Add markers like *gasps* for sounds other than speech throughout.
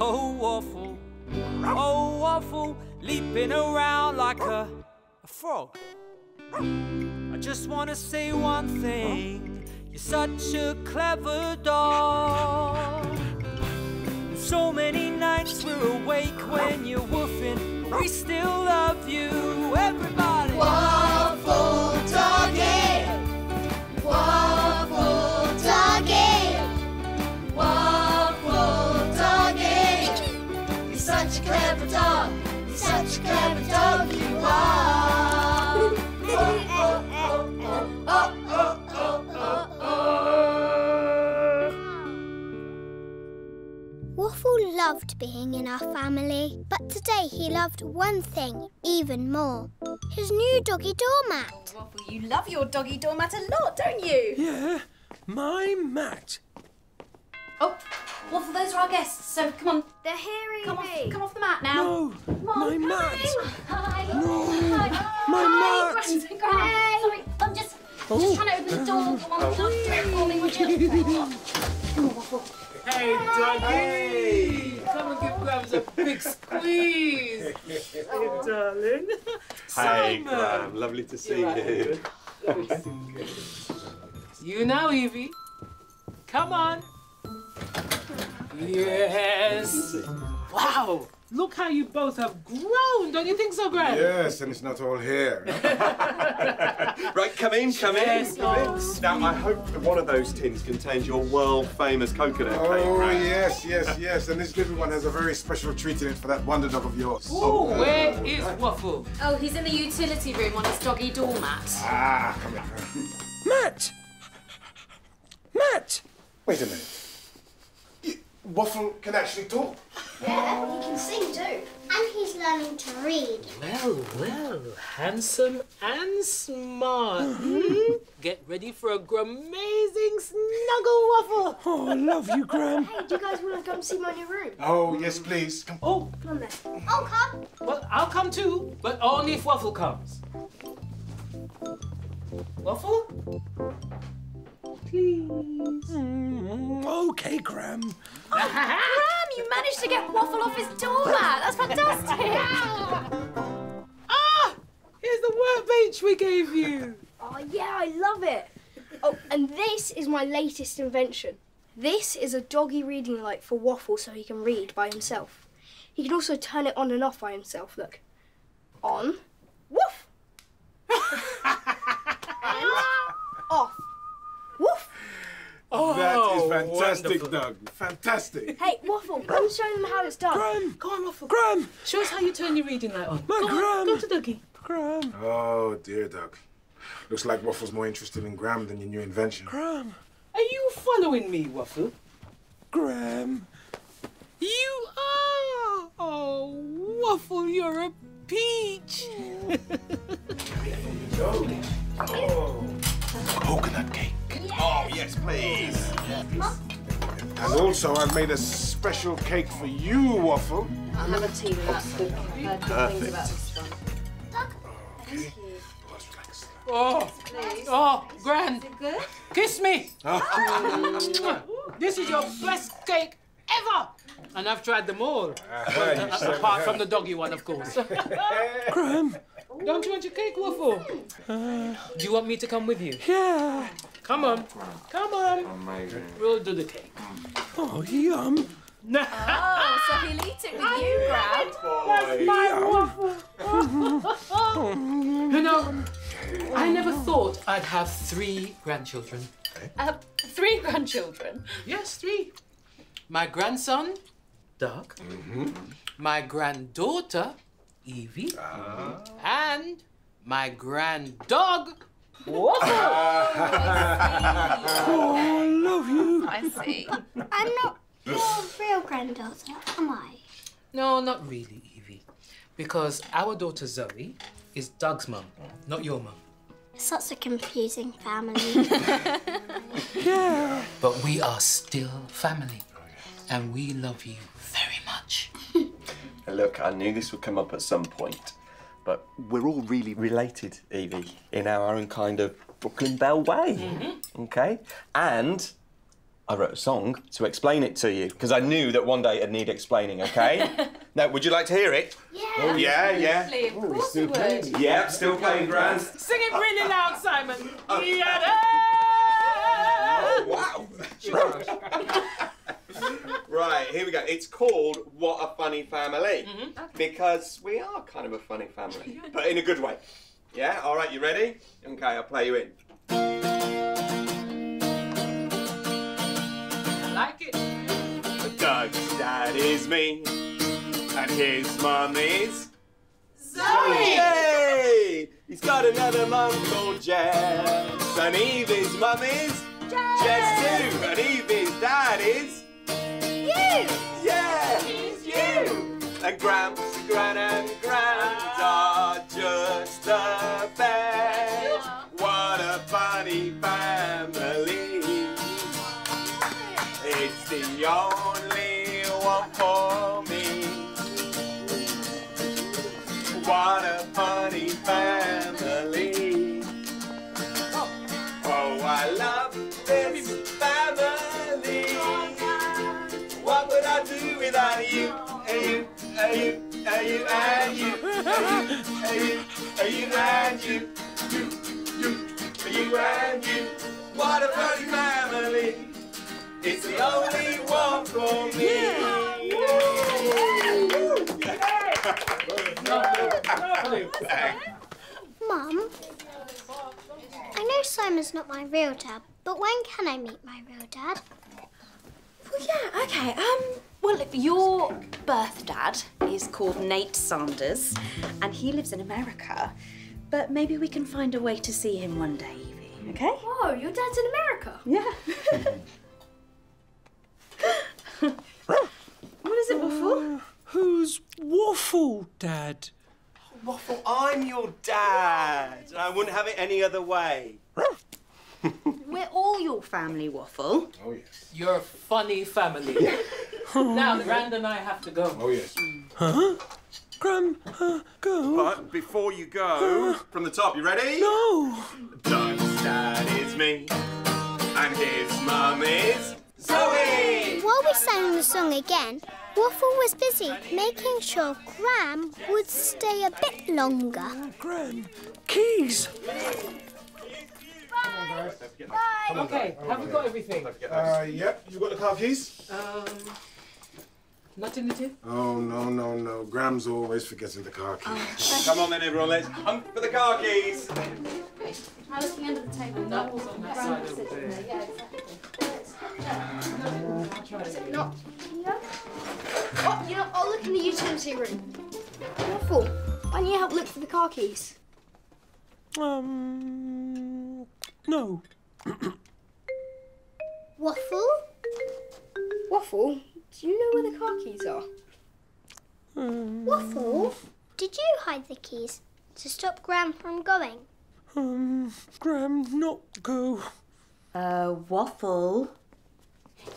Oh, Waffle. Oh, Waffle, leaping around like a, a frog. I just want to say one thing. You're such a clever dog. So many nights we're awake when you're woofing. We still love you, Waffle loved being in our family, but today he loved one thing even more his new doggy doormat. Waffle, you love your doggy doormat a lot, don't you? Yeah, my mat. Oh, Waffle, those are our guests, so come on. They're here, Come off, come off the mat now. No, Come on, my mat. Hi. No, Hi. my Hi, mat. Grand- Grand. Sorry, I'm just, just oh. trying to open the door. Come on, do it for me, would you? Come on, Waffle. Hey, doggy! Come and give Grams a big squeeze. hey, darling. *laughs* Hey, Graham, lovely to see you. You now, Evie. Come on. Yes. Wow. Look how you both have grown. Don't you think so, Graham? Yes, and it's not all here. *laughs* Right, come in, come Yes, in. Come in. Now, I hope that one of those tins contains your world famous coconut cake. Oh, Graham. yes, yes, yes. And this little one has a very special treat in it for that wonder dog of yours. Oh, where is Waffle? Oh, he's in the utility room on his doggy doormat. Ah, come here. *laughs* Mat! Mat! Wait a minute. Y- Waffle can actually talk. Yeah, he can sing too. And he's learning to read. Well, well, handsome and smart. Hmm? Get ready for a amazing snuggle waffle. *laughs* Oh, I love you, Graham. Hey, do you guys want to come see my new room? Oh, yes, please. Come. Oh, Come on then. Oh, come. well, I'll come too, but only if Waffle comes. Waffle? Please. Mm, okay, Graham. Graham, *laughs* you managed to get Waffle off his doormat. That's fantastic. Ah! Here's the workbench we gave you. Oh, yeah, I love it. Oh, and this is my latest invention. This is a doggy reading light for Waffle so he can read by himself. He can also turn it on and off by himself. Look. On. Woof! *laughs* and off. Woof! that is Oh, fantastic, wonderful. Doug. Fantastic. Hey, Waffle, come show them how it's done. Graham! Go on, Waffle. Graham! Show us how you turn your reading light on. My go Graham. On, go to Dougie. Graham! Oh, dear, Doug. Looks like Waffle's more interested in Graham than your new invention. Graham! Are you following me, Waffle? Graham! You are! Oh, Waffle, you're a peach. *laughs* Coconut cake. Oh, yes, please. And also, I've made a special cake for you, Waffle. I'll have a tea with that. I've heard good things about this one. Oh, oh, Gran, Good? kiss me. *laughs* *laughs* this is your best cake ever. And I've tried them all. Uh, apart from the doggy one, of course. *laughs* Graham! Don't you want your cake, Waffle? Do you want me to come with you? Yeah! Come on. Come on. We'll do the cake. Oh, yum! Oh, so he'll eat it with you, *laughs* Graham. *laughs* You know, I never thought I'd have three grandchildren. Uh, three grandchildren. Yes, three. My grandson, Doug. My granddaughter, Evie. And my granddog, Waffle. *laughs* Oh, I love you! I see. I'm not your real granddaughter, am I? no, not really, Evie. Because our daughter Zoe is Doug's mum, not your mum. Such a confusing family. *laughs* *laughs* Yeah! But we are still family. And we love you very much. Look, I knew this would come up at some point, but we're all really related, Evie, in our own kind of Brooklyn Bell way. Mm-hmm. Okay? And I wrote a song to explain it to you because I knew that one day it'd need explaining, okay? *laughs* now, would you like to hear it? Yeah. Oh, yeah, yeah. Of course we would. Yeah, still playing grand. Sing it really loud, Simon. *laughs* Oh. Wow. right, here we go. It's called What a Funny Family mm-hmm. because we are kind of a funny family, *laughs* but in a good way. Yeah, all right, you ready? Okay, I'll play you in. I like it. Doug's dad is me, and his mum is Zoe. Yay! He's got another mum called Jess, and Evie's mum is Jess too, and Evie's dad is You. yeah, it's you. And Gramps, and do you? And you, and you, and you, and you, and you, and you, and you, you, you, you, and you. What a funny family. It's the only one for me. Mum, I know Simon's not my real dad, but when can I meet my real dad? Well, yeah, okay. Um, well, your birth dad is called Nate Sanders, and he lives in America. But maybe we can find a way to see him one day, Evie. Okay? Oh, your dad's in America. Yeah. *laughs* what is it, Waffle? Uh, who's Waffle, Dad? Waffle, I'm your dad. and I wouldn't have it any other way. We're all your family, Waffle. Oh, yes. You're a funny family. *laughs* *laughs* now, Grand and I have to go. Oh, yes. Huh? Gram, uh, go. But before you go, from the top, you ready? No. Doug's dad is me, and his mum is Zoe. While we sang the song again, Waffle was busy making sure Gram would stay a bit longer. Gram, keys. Bye. Okay, have we got everything? Uh, yep. You got the car keys? Um, nothing to do? Oh, no, no, no. Graham's always forgetting the car keys. *laughs* Come on then, everyone. Let's hunt for the car keys. I'm looking under the table. That was on that side over there. Yeah, exactly. Not here. Oh, you know, I'll look in the utility room. Waffle, why don't you help look for the car keys? Um, no. Waffle? Waffle, do you know where the car keys are? Um, Waffle? Did you hide the keys to stop Gram from going? um, Gram, not go. Uh, Waffle.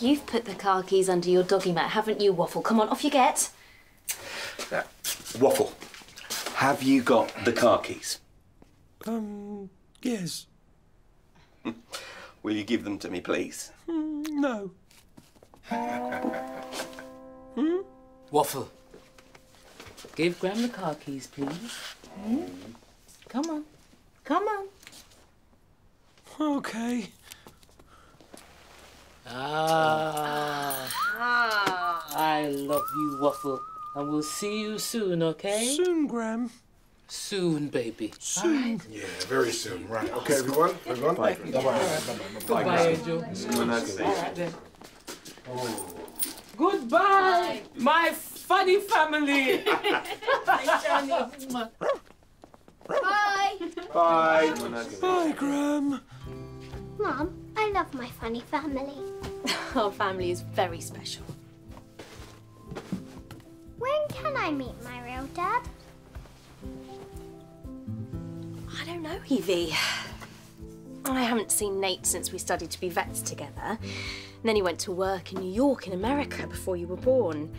You've put the car keys under your doggy mat, haven't you, Waffle? Come on, off you get. Waffle, have you got the car keys? Um, yes. Will you give them to me, please? Mm, no. *laughs* Waffle. Give Gram the car keys, please. Hmm? Come on. Come on. Okay. Ah. ah. I love you, Waffle. And we'll see you soon, okay? Soon, Gram. Soon, baby. Soon. Yeah, very soon. Right. Okay, everyone. Everyone. Bye. Bye. Bye. Goodbye, Angel. All right then. Goodbye, my funny family. Bye. Bye. Bye, Gram. Mum, I love my funny family. *laughs* Our family is very special. When can I meet my real dad? I don't know, Evie. I haven't seen Nate since we studied to be vets together. And then he went to work in New York in America before you were born.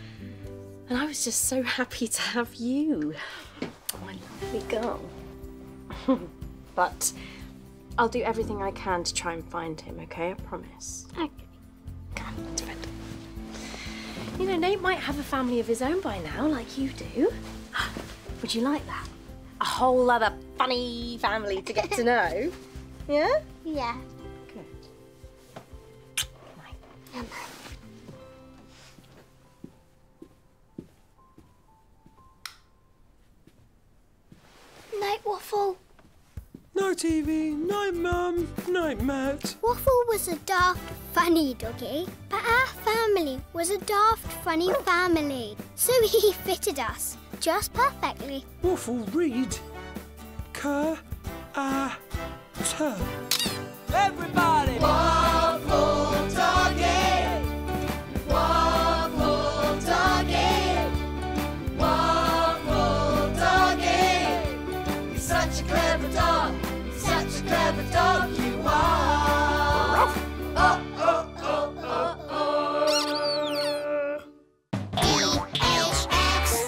And I was just so happy to have you. My lovely girl. *laughs* but I'll do everything I can to try and find him, okay? I promise. Okay. Come on, into bed. You know, Nate might have a family of his own by now, like you do. *gasps* Would you like that? A whole other funny family to get to know. *laughs* Yeah? Yeah. Good. Right. Night Waffle. No TV, night mum, night mat. Waffle was a daft, funny doggy, but our family was a daft, funny family. So *laughs* he fitted us just perfectly. Waffle read. Cur, ah, tur. Everybody! One,